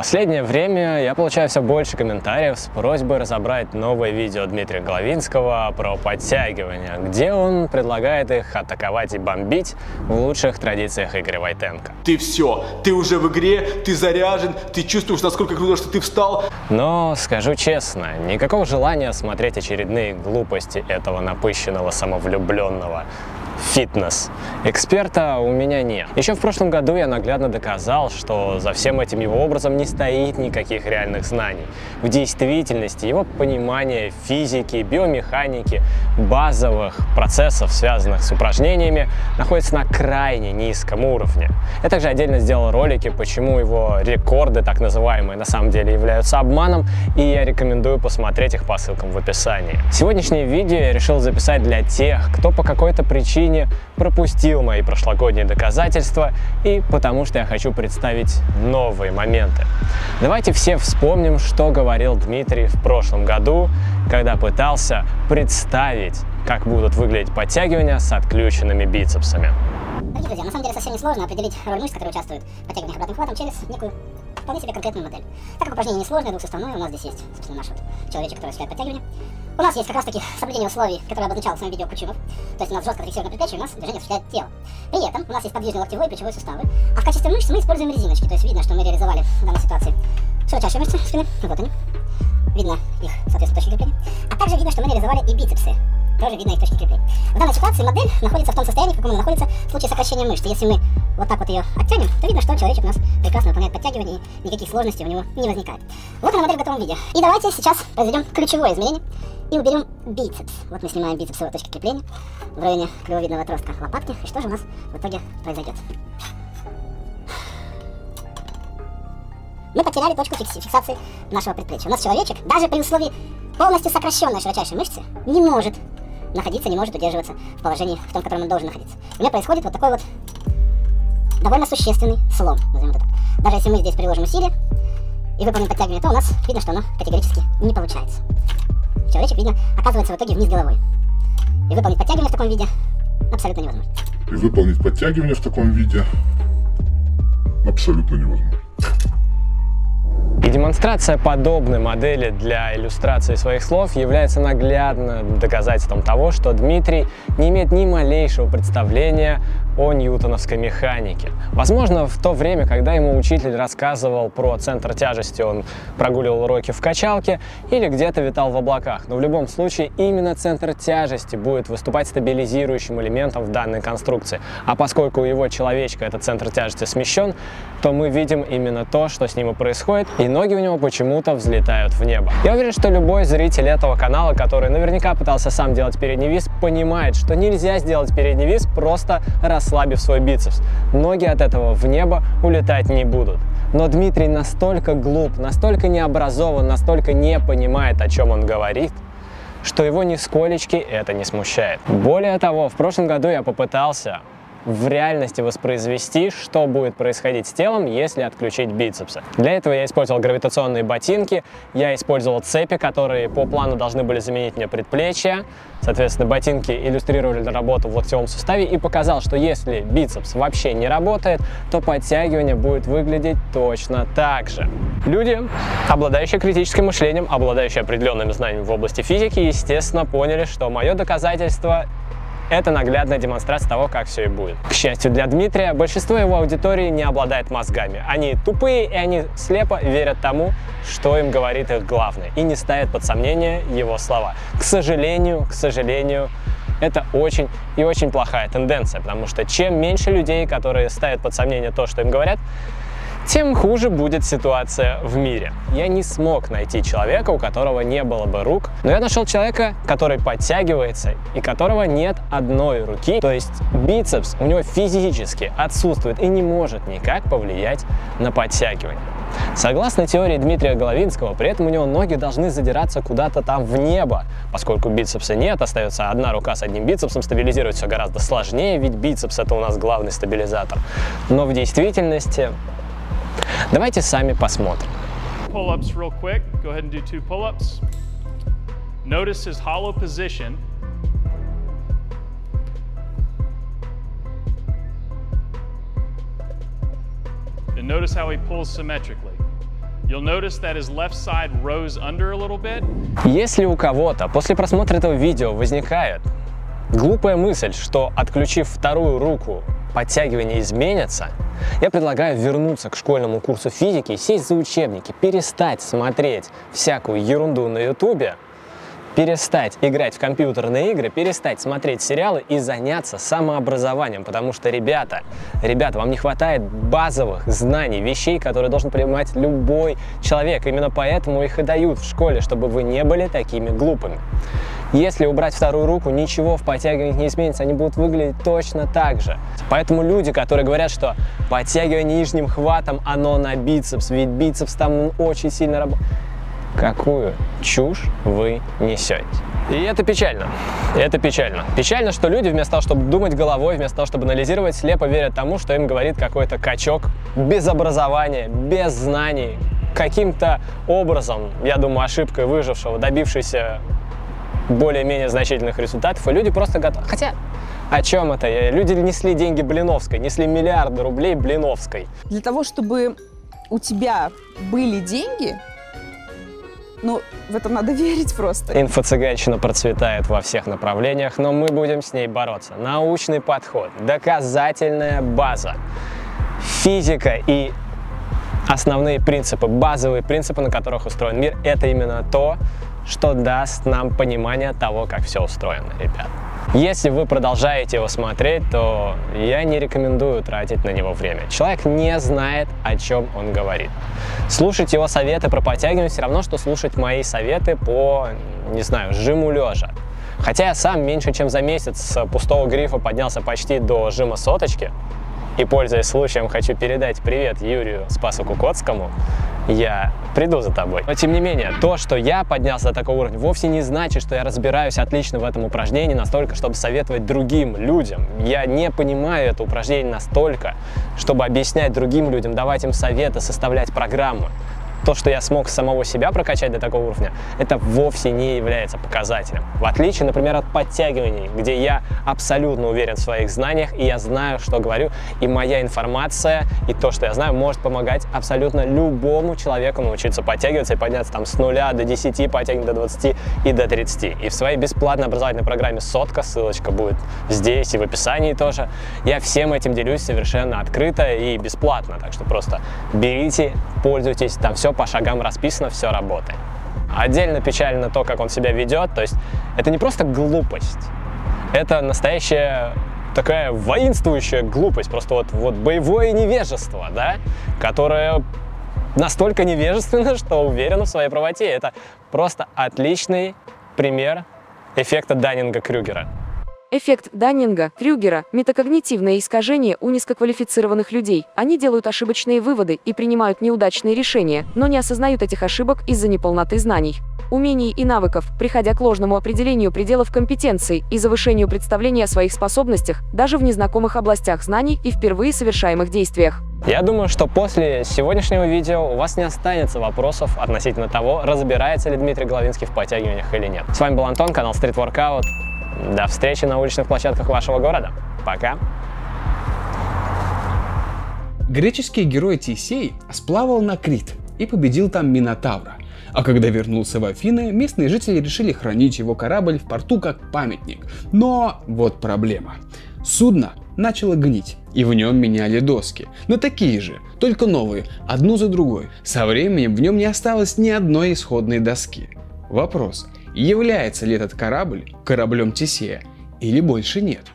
последнее время я получаю все больше комментариев с просьбой разобрать новое видео Дмитрия Головинского про подтягивания, где он предлагает их атаковать и бомбить в лучших традициях Игоря Войтенко. Ты все, ты уже в игре, ты заряжен, ты чувствуешь, насколько круто, что ты встал. Но, скажу честно, никакого желания смотреть очередные глупости этого напыщенного самовлюбленного фитнес. Эксперта у меня нет. Еще в прошлом году я наглядно доказал, что за всем этим его образом не стоит никаких реальных знаний. В действительности его понимание физики, биомеханики, базовых процессов, связанных с упражнениями, находится на крайне низком уровне. Я также отдельно сделал ролики, почему его рекорды, так называемые, на самом деле являются обманом, и я рекомендую посмотреть их по ссылкам в описании. Сегодняшнее видео я решил записать для тех, кто по какой-то причине причине пропустил мои прошлогодние доказательства и потому что я хочу представить новые моменты. Давайте все вспомним, что говорил Дмитрий в прошлом году, когда пытался представить, как будут выглядеть подтягивания с отключенными бицепсами. Дорогие друзья, на самом деле совсем несложно определить роль мышц, которые участвуют в подтягиваниях обратным хватом через некую вполне себе конкретную модель. Так как упражнение несложное, двухсоставное, у нас здесь есть, собственно, наш вот человечек, который осуществляет подтягивание. У нас есть как раз таки соблюдение условий, которые обозначал в своем видео Кучумов. То есть у нас жестко зафиксировано предплечье, у нас движение осуществляет тело. При этом у нас есть подвижные локтевой и плечевой суставы. А в качестве мышц мы используем резиночки. То есть видно, что мы реализовали в данной ситуации широчайшие мышцы спины. Вот они. Видно их, соответственно, точки крепления. А также видно, что мы реализовали и бицепсы тоже видно их точки крепления. В данной ситуации модель находится в том состоянии, в каком она находится в случае сокращения мышц. Если мы вот так вот ее оттянем, то видно, что человечек у нас прекрасно выполняет подтягивание и никаких сложностей у него не возникает. Вот она модель в готовом виде. И давайте сейчас произведем ключевое изменение и уберем бицепс. Вот мы снимаем бицепс с его точки крепления в районе кривовидного отростка лопатки. И что же у нас в итоге произойдет? Мы потеряли точку фиксации нашего предплечья. У нас человечек, даже при условии полностью сокращенной широчайшей мышцы, не может находиться, не может удерживаться в положении, в том, в котором он должен находиться. У меня происходит вот такой вот довольно существенный слом, назовем это так. Даже если мы здесь приложим усилия и выполним подтягивание, то у нас видно, что оно категорически не получается. Человечек, видно, оказывается в итоге вниз головой. И выполнить подтягивание в таком виде абсолютно невозможно. И выполнить подтягивание в таком виде абсолютно невозможно. И демонстрация подобной модели для иллюстрации своих слов является наглядным доказательством того, что Дмитрий не имеет ни малейшего представления о ньютоновской механике. Возможно, в то время, когда ему учитель рассказывал про центр тяжести, он прогуливал уроки в качалке или где-то витал в облаках. Но в любом случае именно центр тяжести будет выступать стабилизирующим элементом в данной конструкции. А поскольку у его человечка этот центр тяжести смещен, то мы видим именно то, что с ним и происходит, и ноги у него почему-то взлетают в небо. Я уверен, что любой зритель этого канала, который наверняка пытался сам делать передний вис, понимает, что нельзя сделать передний вис просто расслабив свой бицепс. Ноги от этого в небо улетать не будут. Но Дмитрий настолько глуп, настолько необразован, настолько не понимает, о чем он говорит, что его нисколечки это не смущает. Более того, в прошлом году я попытался в реальности воспроизвести, что будет происходить с телом, если отключить бицепсы. Для этого я использовал гравитационные ботинки, я использовал цепи, которые по плану должны были заменить мне предплечья. Соответственно, ботинки иллюстрировали работу в локтевом суставе и показал, что если бицепс вообще не работает, то подтягивание будет выглядеть точно так же. Люди, обладающие критическим мышлением, обладающие определенными знаниями в области физики, естественно, поняли, что мое доказательство это наглядная демонстрация того, как все и будет. К счастью для Дмитрия, большинство его аудитории не обладает мозгами. Они тупые и они слепо верят тому, что им говорит их главный, и не ставят под сомнение его слова. К сожалению, к сожалению, это очень и очень плохая тенденция, потому что чем меньше людей, которые ставят под сомнение то, что им говорят, тем хуже будет ситуация в мире. Я не смог найти человека, у которого не было бы рук, но я нашел человека, который подтягивается и которого нет одной руки, то есть бицепс у него физически отсутствует и не может никак повлиять на подтягивание. Согласно теории Дмитрия Головинского, при этом у него ноги должны задираться куда-то там в небо. Поскольку бицепса нет, остается одна рука с одним бицепсом, стабилизировать все гораздо сложнее, ведь бицепс это у нас главный стабилизатор. Но в действительности Давайте сами посмотрим. Pull-ups real quick. Go ahead and do two pull-ups. Notice his hollow position. And notice how he pulls symmetrically. You'll notice that his left side rose under a little bit. Если у кого-то после просмотра этого видео возникает глупая мысль, что отключив вторую руку подтягивания изменятся, я предлагаю вернуться к школьному курсу физики, сесть за учебники, перестать смотреть всякую ерунду на ютубе, перестать играть в компьютерные игры, перестать смотреть сериалы и заняться самообразованием, потому что, ребята, ребята, вам не хватает базовых знаний, вещей, которые должен понимать любой человек. Именно поэтому их и дают в школе, чтобы вы не были такими глупыми. Если убрать вторую руку, ничего в подтягиваниях не изменится, они будут выглядеть точно так же. Поэтому люди, которые говорят, что подтягивание нижним хватом, оно на бицепс, ведь бицепс там очень сильно работает. Какую чушь вы несете? И это печально. Это печально. Печально, что люди вместо того, чтобы думать головой, вместо того, чтобы анализировать, слепо верят тому, что им говорит какой-то качок без образования, без знаний, каким-то образом, я думаю, ошибкой выжившего, добившийся более-менее значительных результатов, и люди просто готовы. Хотя, о чем это? Люди несли деньги Блиновской, несли миллиарды рублей Блиновской. Для того, чтобы у тебя были деньги, ну, в этом надо верить просто. Инфо-цыганщина процветает во всех направлениях, но мы будем с ней бороться. Научный подход, доказательная база, физика и основные принципы, базовые принципы, на которых устроен мир, это именно то, что даст нам понимание того, как все устроено, ребят. Если вы продолжаете его смотреть, то я не рекомендую тратить на него время. Человек не знает, о чем он говорит. Слушать его советы про подтягивание все равно, что слушать мои советы по, не знаю, жиму лежа. Хотя я сам меньше чем за месяц с пустого грифа поднялся почти до жима соточки, и, пользуясь случаем, хочу передать привет Юрию Спасу Кукотскому. Я приду за тобой. Но, тем не менее, то, что я поднялся до такого уровня, вовсе не значит, что я разбираюсь отлично в этом упражнении настолько, чтобы советовать другим людям. Я не понимаю это упражнение настолько, чтобы объяснять другим людям, давать им советы, составлять программы то, что я смог самого себя прокачать до такого уровня, это вовсе не является показателем. В отличие, например, от подтягиваний, где я абсолютно уверен в своих знаниях, и я знаю, что говорю, и моя информация, и то, что я знаю, может помогать абсолютно любому человеку научиться подтягиваться и подняться там с нуля до 10, подтягивать до 20 и до 30. И в своей бесплатной образовательной программе «Сотка», ссылочка будет здесь и в описании тоже, я всем этим делюсь совершенно открыто и бесплатно, так что просто берите, пользуйтесь, там все по шагам расписано, все работает. Отдельно печально то, как он себя ведет, то есть это не просто глупость, это настоящая такая воинствующая глупость, просто вот, вот боевое невежество, да, которое настолько невежественно, что уверено в своей правоте. Это просто отличный пример эффекта Даннинга-Крюгера. Эффект Даннинга, Крюгера – метакогнитивное искажение у низкоквалифицированных людей. Они делают ошибочные выводы и принимают неудачные решения, но не осознают этих ошибок из-за неполноты знаний умений и навыков, приходя к ложному определению пределов компетенций и завышению представления о своих способностях даже в незнакомых областях знаний и впервые совершаемых действиях. Я думаю, что после сегодняшнего видео у вас не останется вопросов относительно того, разбирается ли Дмитрий Головинский в подтягиваниях или нет. С вами был Антон, канал Street Workout. До встречи на уличных площадках вашего города. Пока! Греческий герой Тисей сплавал на Крит и победил там Минотавра. А когда вернулся в Афины, местные жители решили хранить его корабль в порту как памятник. Но вот проблема. Судно начало гнить, и в нем меняли доски. Но такие же, только новые, одну за другой. Со временем в нем не осталось ни одной исходной доски. Вопрос, является ли этот корабль кораблем Тесея или больше нет.